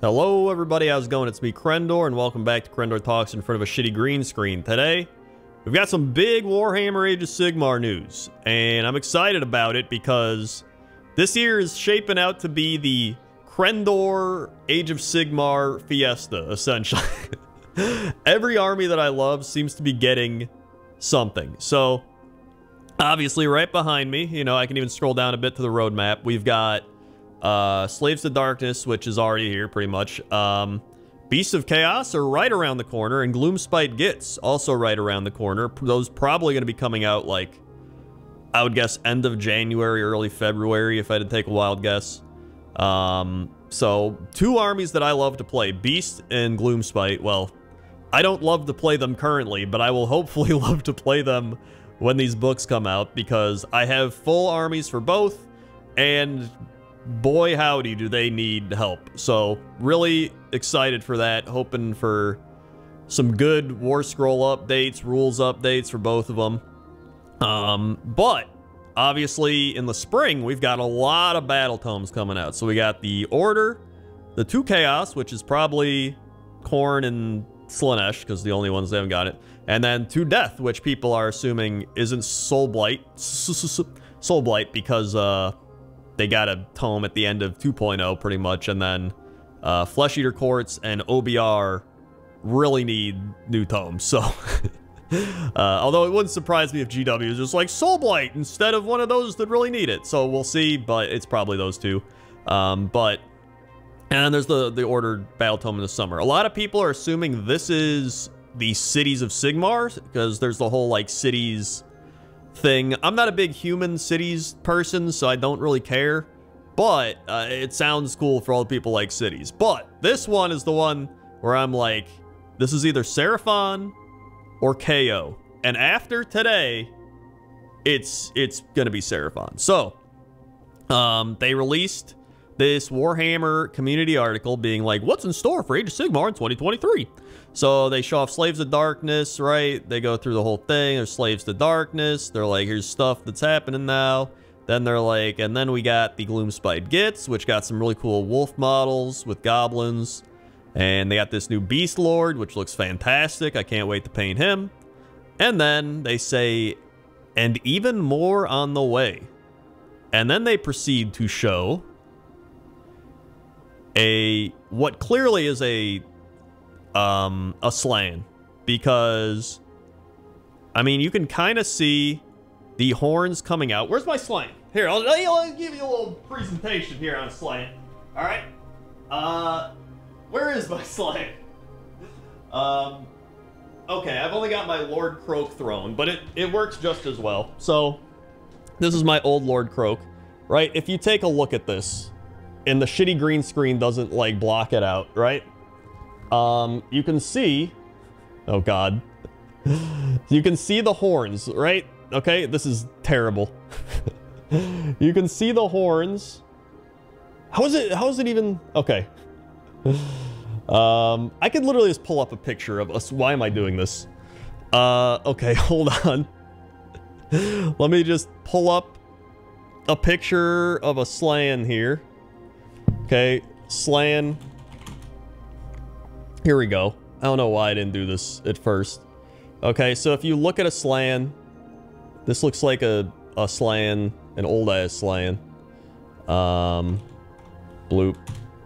Hello everybody, how's it going? It's me, Crendor, and welcome back to Crendor Talks in front of a shitty green screen. Today, we've got some big Warhammer Age of Sigmar news, and I'm excited about it because this year is shaping out to be the Crendor Age of Sigmar Fiesta, essentially. Every army that I love seems to be getting something. So, obviously, right behind me, you know, I can even scroll down a bit to the roadmap, we've got uh, Slaves to Darkness, which is already here pretty much. Um, Beasts of Chaos are right around the corner, and Gloomspite Gitz also right around the corner. Those probably going to be coming out like, I would guess end of January, early February, if I had to take a wild guess. Um, so two armies that I love to play, Beast and Gloomspite. Well, I don't love to play them currently, but I will hopefully love to play them when these books come out because I have full armies for both, and boy howdy do they need help. So really excited for that, hoping for some good War Scroll updates, rules updates for both of them. Um, but obviously in the spring, we've got a lot of battle tomes coming out. So we got the Order, the two Chaos, which is probably Khorne and Slaanesh, because the only ones that haven't got it. And then two Death, which people are assuming isn't Soul Blight. Soul Blight because uh, they got a tome at the end of 2.0 pretty much, and then uh, Flesh Eater Courts and OBR really need new tomes. So, uh, although it wouldn't surprise me if GW is just like Soul Blight instead of one of those that really need it. So we'll see, but it's probably those two. Um, but and then there's the the ordered battle tome in the summer. A lot of people are assuming this is the cities of Sigmar because there's the whole like cities thing. I'm not a big human cities person, so I don't really care. But uh, it sounds cool for all the people like cities. But this one is the one where I'm like, this is either Seraphon or KO. And after today, it's it's gonna be Seraphon. So, um, they released this Warhammer community article being like, what's in store for Age of Sigmar in 2023? So they show off Slaves of Darkness, right? They go through the whole thing. There's Slaves to Darkness. They're like, here's stuff that's happening now. Then they're like, and then we got the Gloomspite Gitz, which got some really cool wolf models with goblins. And they got this new Beast Lord, which looks fantastic. I can't wait to paint him. And then they say, and even more on the way. And then they proceed to show a what clearly is a um, a Slann because, I mean, you can kind of see the horns coming out. Where's my Slann? Here, I'll, I'll, give you a little presentation here on Slann. All right. Uh, where is my Slann? Um, okay, I've only got my Lord Kroak throne, but it, it works just as well. So, this is my old Lord Kroak, right? If you take a look at this, and the shitty green screen doesn't, like, block it out, right? Um, you can see... Oh, God. you can see the horns, right? Okay, this is terrible. you can see the horns. How is it, how is it even... Okay. Um, I could literally just pull up a picture of us. Why am I doing this? Uh, okay, hold on. Let me just pull up a picture of a Slann here. Okay, Slann here we go. I don't know why I didn't do this at first. Okay, so if you look at a Slann, this looks like a, a Slann, an old-ass Slann. Um, bloop.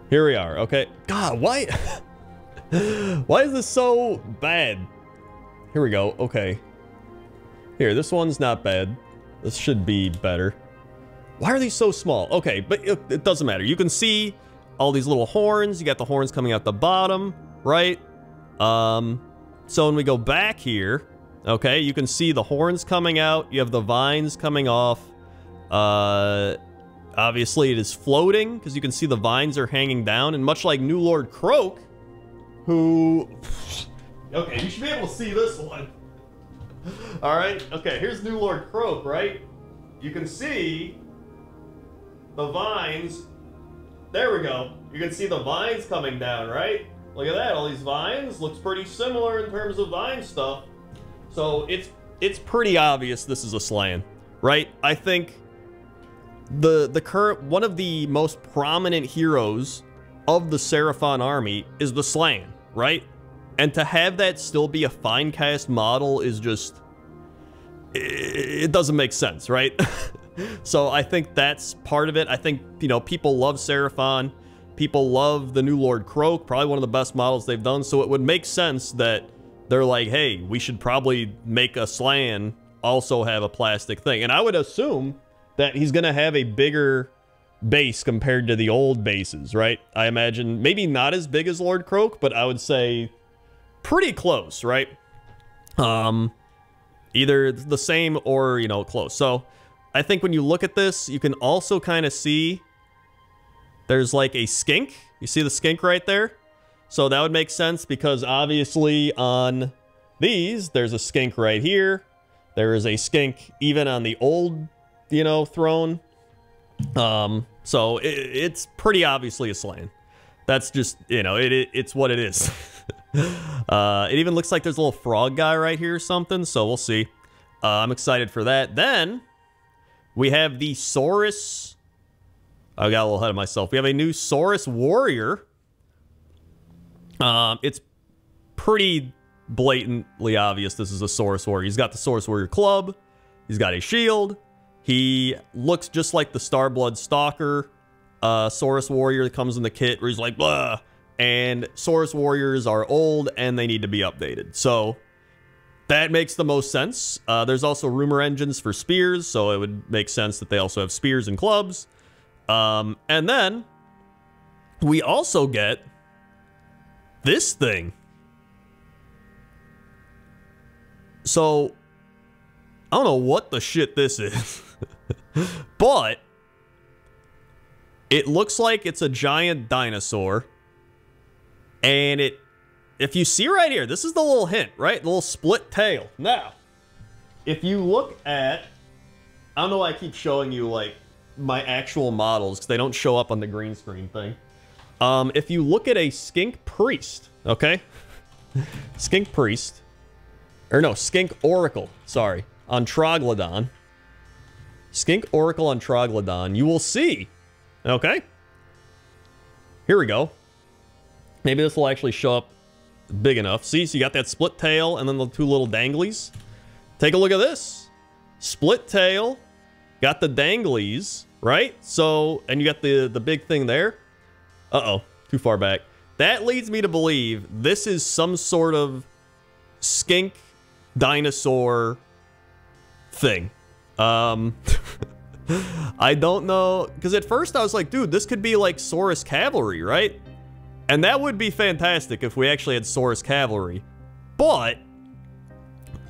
Here we are. Okay. God, why? why is this so bad? Here we go. Okay. Here, this one's not bad. This should be better. Why are these so small? Okay, but it, it doesn't matter. You can see all these little horns. You got the horns coming out the bottom right? Um, so when we go back here, okay, you can see the horns coming out. You have the vines coming off. Uh, obviously, it is floating because you can see the vines are hanging down. And much like New Lord Kroak, who... Okay, you should be able to see this one. All right, okay, here's New Lord Kroak, right? You can see the vines. There we go. You can see the vines coming down, right? Look at that, all these vines. Looks pretty similar in terms of vine stuff. So it's it's pretty obvious this is a Slann, right? I think the the current one of the most prominent heroes of the Seraphon army is the Slann, right? And to have that still be a fine cast model is just... It doesn't make sense, right? so I think that's part of it. I think, you know, people love Seraphon. People love the new Lord Kroak, probably one of the best models they've done. So it would make sense that they're like, hey, we should probably make a Slann also have a plastic thing. And I would assume that he's going to have a bigger base compared to the old bases, right? I imagine maybe not as big as Lord Kroak, but I would say pretty close, right? Um, either the same or, you know, close. So I think when you look at this, you can also kind of see there's like a skink. You see the skink right there? So that would make sense because obviously on these, there's a skink right here. There is a skink even on the old, you know, throne. Um, so it, it's pretty obviously a Slann. That's just, you know, it, it it's what it is. uh, it even looks like there's a little frog guy right here or something, so we'll see. Uh, I'm excited for that. Then we have the Saurus. I got a little ahead of myself. We have a new Saurus Warrior. Um, it's pretty blatantly obvious this is a Saurus Warrior. He's got the Saurus Warrior club. He's got a shield. He looks just like the Starblood Stalker uh, Saurus Warrior that comes in the kit where he's like, blah. And Saurus Warriors are old and they need to be updated. So that makes the most sense. Uh, there's also rumor engines for spears, so it would make sense that they also have spears and clubs. Um, and then we also get this thing. So I don't know what the shit this is, but it looks like it's a giant dinosaur. And it, if you see right here, this is the little hint, right? The little split tail. Now, if you look at, I don't know why I keep showing you like my actual models because they don't show up on the green screen thing. Um, if you look at a skink priest, okay? skink priest, or no, skink oracle, sorry, on Troglodon. Skink oracle on Troglodon, you will see, okay? Here we go. Maybe this will actually show up big enough. See, so you got that split tail and then the two little danglies. Take a look at this. Split tail, got the danglies, right? So, and you got the, the big thing there. Uh-oh, too far back. That leads me to believe this is some sort of skink dinosaur thing. Um, I don't know, because at first I was like, dude, this could be like Saurus Cavalry, right? And that would be fantastic if we actually had Saurus Cavalry. But,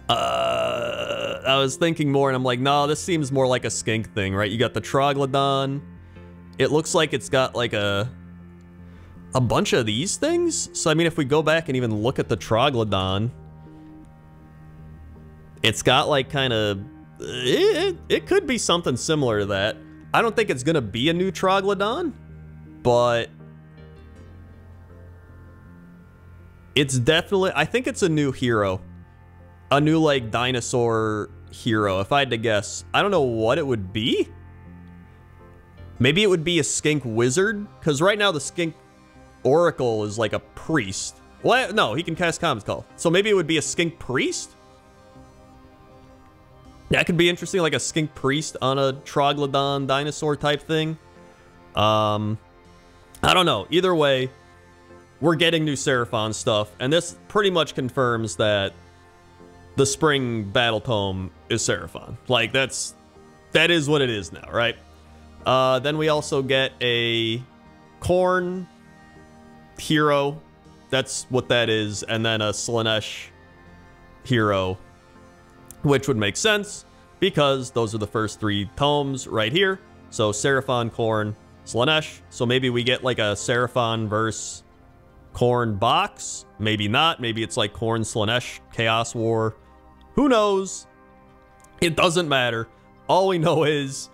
uh, I was thinking more and I'm like, nah, this seems more like a skink thing, right? You got the Troglodon. It looks like it's got like a, a bunch of these things. So, I mean, if we go back and even look at the Troglodon, it's got like kind of, it, it could be something similar to that. I don't think it's going to be a new Troglodon, but it's definitely, I think it's a new hero. A new like dinosaur hero, if I had to guess. I don't know what it would be. Maybe it would be a skink wizard, because right now the skink oracle is like a priest. Well, no, he can cast Comet's Call. So maybe it would be a skink priest? That could be interesting, like a skink priest on a troglodon dinosaur type thing. Um, I don't know. Either way, we're getting new Seraphon stuff, and this pretty much confirms that the spring battle tome is Seraphon. Like that's that is what it is now, right? Uh, then we also get a Khorne hero. That's what that is, and then a Slaanesh hero which would make sense because those are the first three tomes right here. So Seraphon, Khorne, Slaanesh. So maybe we get like a Seraphon verse Khorne box. Maybe not. Maybe it's like Khorne Slaanesh Chaos War. Who knows? It doesn't matter. All we know is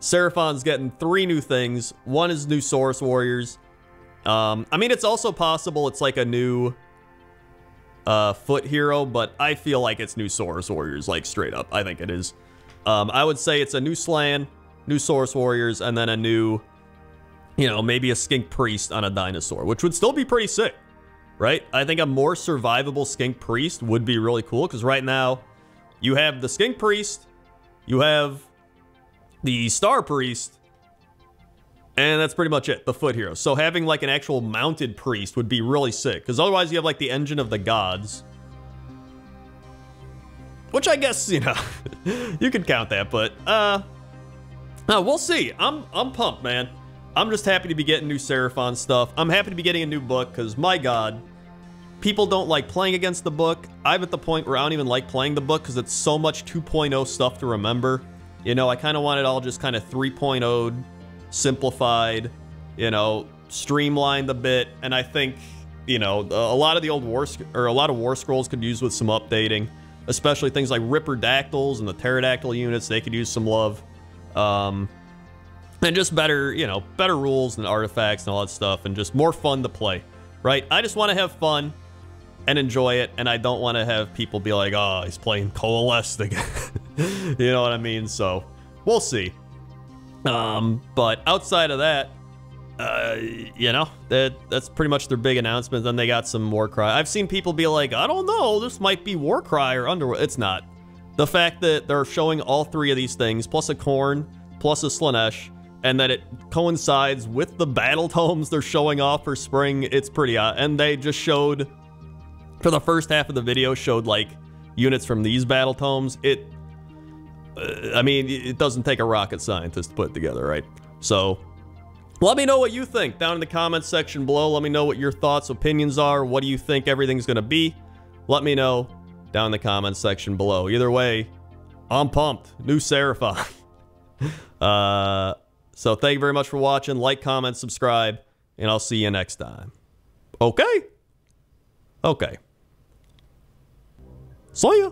Seraphon's getting three new things. One is new Saurus Warriors. Um, I mean, it's also possible it's like a new uh, foot hero, but I feel like it's new Saurus Warriors, like straight up. I think it is. Um, I would say it's a new Slann, new Saurus Warriors, and then a new you know, maybe a skink priest on a dinosaur, which would still be pretty sick, right? I think a more survivable skink priest would be really cool because right now you have the skink priest, you have the star priest, and that's pretty much it, the foot hero. So having like an actual mounted priest would be really sick because otherwise you have like the engine of the gods. Which I guess, you know, you could count that, but uh, uh we'll see. I'm I'm pumped, man. I'm just happy to be getting new Seraphon stuff. I'm happy to be getting a new book because, my god, people don't like playing against the book. I'm at the point where I don't even like playing the book because it's so much 2.0 stuff to remember. You know, I kind of want it all just kind of 3.0 simplified, you know, streamlined a bit. And I think, you know, a lot of the old war, or a lot of war scrolls could use with some updating, especially things like Ripperdactyls and the Pterodactyl units. They could use some love. Um, and just better, you know, better rules and artifacts and all that stuff, and just more fun to play, right? I just want to have fun and enjoy it, and I don't want to have people be like, oh, he's playing Coalesced again. you know what I mean? So, we'll see. Um, but outside of that, uh, you know, that that's pretty much their big announcement. Then they got some Warcry. I've seen people be like, I don't know, this might be Warcry or Underworld. It's not. The fact that they're showing all three of these things, plus a Khorne, plus a Slaanesh, and that it coincides with the battle tomes they're showing off for spring. It's pretty odd. And they just showed, for the first half of the video, showed like units from these battle tomes. It, uh, I mean, it doesn't take a rocket scientist to put together, right? So, let me know what you think down in the comments section below. Let me know what your thoughts, opinions are. What do you think everything's going to be? Let me know down in the comments section below. Either way, I'm pumped. New Seraphon. uh, so thank you very much for watching. Like, comment, subscribe, and I'll see you next time. Okay? Okay. See ya.